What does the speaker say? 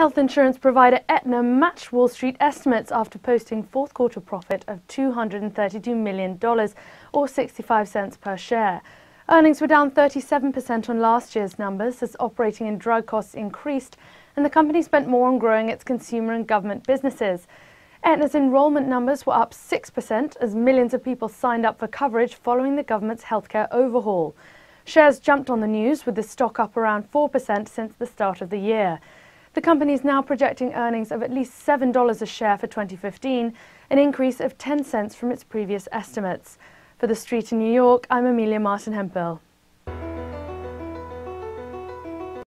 Health insurance provider Aetna matched Wall Street estimates after posting fourth quarter profit of $232 million or 65 cents per share. Earnings were down 37% on last year's numbers as operating and drug costs increased and the company spent more on growing its consumer and government businesses. Aetna's enrollment numbers were up 6% as millions of people signed up for coverage following the government's healthcare overhaul. Shares jumped on the news with the stock up around 4% since the start of the year. The company is now projecting earnings of at least $7 a share for 2015, an increase of 10 cents from its previous estimates. For The Street in New York, I'm Amelia Martyn-Hemphill.